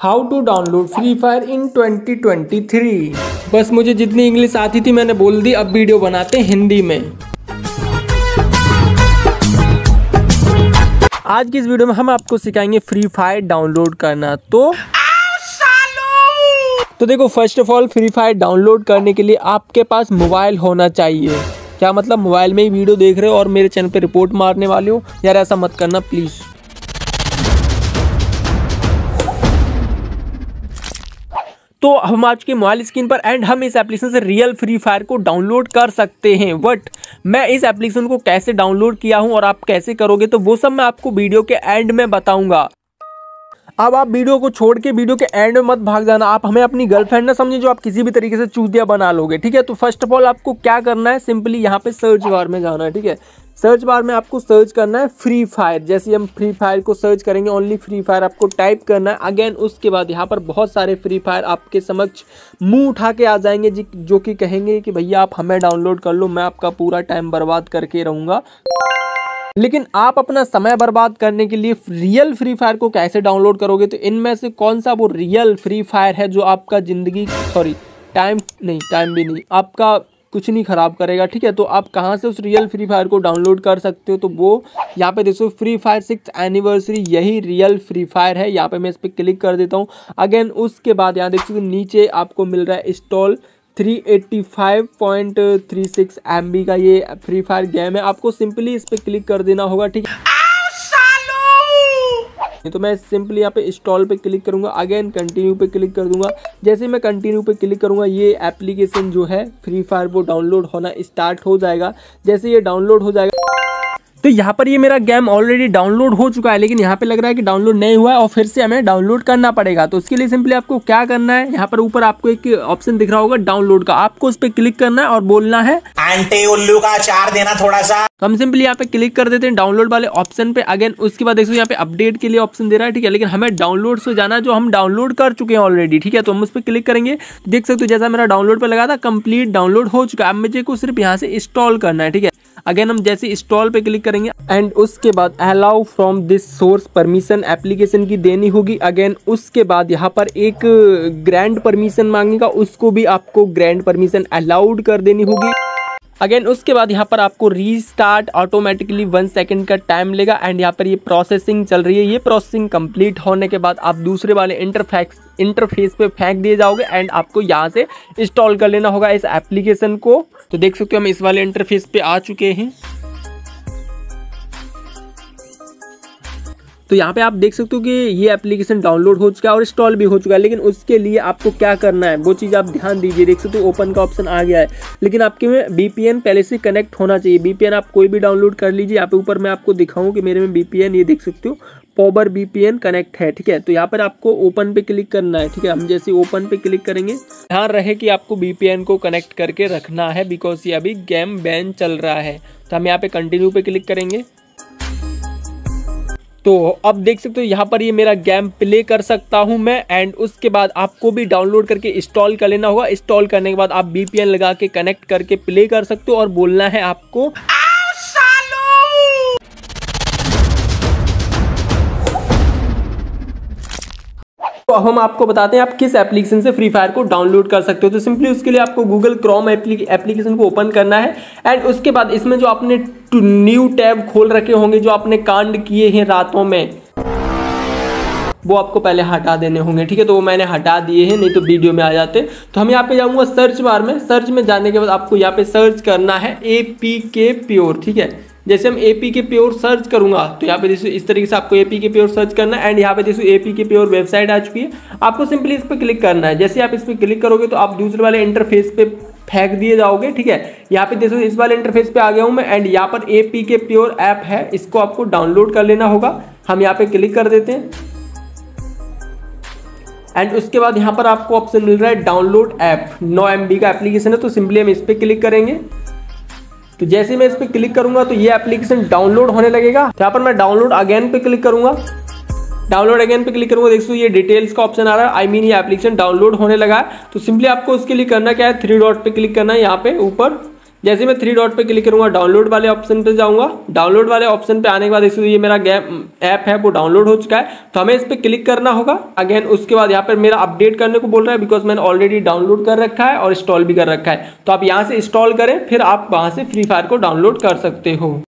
How to download free fire in 2023 बस मुझे जितनी इंग्लिश आती थी मैंने बोल दी अब वीडियो बनाते हिंदी में। आज की इस वीडियो में हम आपको सिखाएँगे फ्री फायर डाउनलोड करना। तो तो देखो first of all free fire download करने के लिए आपके पास मोबाइल होना चाहिए। क्या मतलब मोबाइल में ही वीडियो देख रहे हो और मेरे चैनल पे रिपोर्ट मारने वाले हो? यार ऐसा मत करना प्लीज़ तो हम आज के मोबाइल स्क्रीन पर एंड हम इस एप्लीकेशन से रियल फ्री फायर को डाउनलोड कर सकते हैं। बट मैं इस एप्लीकेशन को कैसे डाउनलोड किया हूँ और आप कैसे करोगे? तो वो सब मैं आपको वीडियो के एंड में बताऊँगा। अब आप वीडियो को छोड़ के वीडियो के एंड में मत भाग जाना। आप हमें अपनी गर्लफ्रेंड ना समझे जो आप किसी भी तरीके से चूतिया बना लोगे, ठीक है? तो फ़र्स्ट ऑफ़ ऑल आपको क्या करना है? सिंपली यहाँ पे सर्च बार में जाना है, ठीक है? सर्च बार में आपको सर्च करना है फ्री फायर जैसे हम फ्री फायर को सर्च करेंगे ओनली फ्री फायर आपको टाइप करना है। अगेन उसके बाद यहाँ पर बहुत सारे फ्री फायर आपके समक्ष मुँह उठा के आ जाएँगे, जो कि कहेंगे कि भैया आप हमें डाउनलोड कर लो, मैं आपका पूरा टाइम बर्बाद करके रहूँगा। लेकिन आप अपना समय बर्बाद करने के लिए रियल फ्री फायर को कैसे डाउनलोड करोगे? तो इनमें से कौन सा वो रियल फ्री फायर है जो आपका ज़िंदगी सॉरी टाइम नहीं टाइम भी नहीं, आपका कुछ नहीं ख़राब करेगा, ठीक है? तो आप कहाँ से उस रियल फ्री फायर को डाउनलोड कर सकते हो? तो वो यहाँ पे देखो फ्री फायर सिक्स एनिवर्सरी यही रियल फ्री फायर है। यहाँ पे मैं इस पर क्लिक कर देता हूँ। अगेन उसके बाद यहाँ देख, नीचे आपको मिल रहा है इंस्टॉल 385.36 एमबी का ये फ्री फायर गेम है। आपको सिंपली इस पर क्लिक कर देना होगा, ठीक है? तो मैं सिंपली यहाँ पे इंस्टॉल पे क्लिक करूँगा। अगेन कंटिन्यू पे क्लिक कर दूँगा। जैसे मैं कंटिन्यू पे क्लिक करूँगा, ये एप्लीकेशन जो है फ्री फायर वो डाउनलोड होना स्टार्ट हो जाएगा। जैसे ये डाउनलोड हो जाएगा तो यहाँ पर ये मेरा गेम ऑलरेडी डाउनलोड हो चुका है लेकिन यहाँ पे लग रहा है कि डाउनलोड नहीं हुआ है और फिर से हमें डाउनलोड करना पड़ेगा। तो उसके लिए सिंपली आपको क्या करना है यहाँ पर ऊपर आपको एक ऑप्शन दिख रहा होगा डाउनलोड का। आपको उस पर क्लिक करना है और बोलना है। आंटे उल्लू का चार देना थोड़ा सा। तो हम सिंपली यहाँ पे क्लिक कर देते हैं डाउनलोड वाले ऑप्शन पे। अगेन उसके बाद देखो यहाँ पे अपडेट के लिए ऑप्शन दे रहा है ठीक है? लेकिन हमें डाउनलोड से जाना जो हम डाउनलोड कर चुके हैं ऑलरेडी ठीक है? तो हम उस पर क्लिक करेंगे। देख सकते हो जैसा मेरा डाउनलोड पर लगा था कंप्लीट डाउनलोड हो चुका है। अब मुझे को सिर्फ़ यहाँ से इंस्टॉल करना है ठीक है? अगेन हम जैसे इंस्टॉल पे क्लिक करेंगे एंड उसके बाद allow from this source permission application की देनी होगी। अगेन उसके बाद यहाँ पर एक ग्रैंड परमिशन मांगेगा, उसको भी आपको ग्रैंड परमिशन अलाउड कर देनी होगी। अगेन उसके बाद यहाँ पर आपको रीस्टार्ट ऑटोमेटिकली वन सेकेंड का टाइम लेगा एंड यहाँ पर ये प्रोसेसिंग चल रही है। ये प्रोसेसिंग कंप्लीट होने के बाद आप दूसरे वाले इंटरफेक्स इंटरफेस पे फेंक दिए जाओगे एंड आपको यहाँ से इंस्टॉल कर लेना होगा इस एप्लीकेशन को। तो देख सकते हो हम इस वाले इंटरफेस पे आ चुके हैं। तो यहाँ पे आप देख सकते हो कि ये एप्लीकेशन डाउनलोड हो चुका है और इंस्टॉल भी हो चुका है, लेकिन उसके लिए आपको क्या करना है? वो चीज़ आप ध्यान दीजिए, देख सकते हो ओपन का ऑप्शन आ गया है। लेकिन आपके में बीपीएन पहले से कनेक्ट होना चाहिए। बीपीएन आप कोई भी डाउनलोड कर लीजिए, यहाँ पे ऊपर मैं आपको दिखाऊँ कि मेरे में बीपीएन ये देख सकते हो पॉवर बीपीएन कनेक्ट है, ठीक है? तो यहाँ पर आपको ओपन पे क्लिक करना है, ठीक है? हम जैसे ओपन पे क्लिक करेंगे, ध्यान रहे कि आपको बीपीएन को कनेक्ट करके रखना है बिकॉज़ ये अभी गेम बैन चल रहा है। तो हम यहाँ पे कंटिन्यू पे क्लिक करेंगे। तो अब देख सकते हो यहाँ पर ये मेरा गेम प्ले कर सकता हूँ मैं एंड उसके बाद आपको भी डाउनलोड करके इंस्टॉल कर लेना होगा। इंस्टॉल करने के बाद आप बीपीएन लगा के कनेक्ट करके प्ले कर सकते हो और बोलना है आपको। तो अब हम आपको बताते हैं आप किस एप्लीकेशन से फ्री फायर को डाउनलोड कर सकते हो। तो सिंपली उसके लिए आपको गूगल क्रोम एप्लीकेशन को ओपन करना है एंड उसके बाद इसमें जो आपने न्यू टैब खोल रखे होंगे जो आपने कांड किए हैं रातों में। वो आपको पहले हटा देने होंगे, ठीक है? तो वो मैंने हटा दिए हैं, नहीं तो वीडियो में आ जाते। तो हम यहाँ पे जाऊँगा सर्च बार में। सर्च में जाने के बाद आपको यहाँ पे सर्च करना है ए पी के प्योर ठीक है? जैसे हम A P K pure search करूँगा तो यहाँ पे देखो इस तरीके से आपको A P K pure search करना है। एंड यहाँ पे देखो A P K pure website आ चुकी है। आपको सिंपली इस पर क्लिक करना है। जैसे आप इस पर क्लिक करोगे तो आप दूसरे वाले इंटरफेस पे फेंक दिए जाओगे, ठीक है? यहाँ पे देखो, इस वाले इंटरफेस पे आ गया हूँ मैं एंड यहाँ पर A P K pure app है, इसको आपको डाउनलोड कर लेना होगा। हम यहाँ पे क्लिक कर देते हैं। एंड उसके बाद यहाँ पर आपको ऑप्शन मिल रहा है डाउनलोड ऐप नौ एम का एप्लीकेशन है तो सिंपली हम इस पर क्लिक करेंगे। तो जैसे मैं इस पर क्लिक करूँगा तो ये एप्लीकेशन डाउनलोड होने लगेगा। तो यहाँ पर मैं डाउनलोड अगेन पे क्लिक करूँगा। डाउनलोड अगेन पे क्लिक करूँगा, देखो ये डिटेल्स का ऑप्शन आ रहा है। आई मीन ये एप्लीकेशन डाउनलोड होने लगा है। तो सिंपली आपको उसके लिए करना क्या है? थ्री डॉट पे क्लिक करना है यहाँ पे ऊपर। जैसे मैं थ्री डॉट पे क्लिक करूँगा डाउनलोड वाले ऑप्शन पे जाऊँगा। डाउनलोड वाले ऑप्शन पे आने के बाद इसलिए ये मेरा ऐप है, वो डाउनलोड हो चुका है। तो हमें इस पर क्लिक करना होगा। अगेन उसके बाद यहाँ पर मेरा अपडेट करने को बोल रहा है बिकॉज़ मैंने ऑलरेडी डाउनलोड कर रखा है और इंस्टॉल भी कर रखा है। तो आप यहाँ से इंस्टॉल करें, फिर आप वहाँ से फ्री फायर को डाउनलोड कर सकते हो।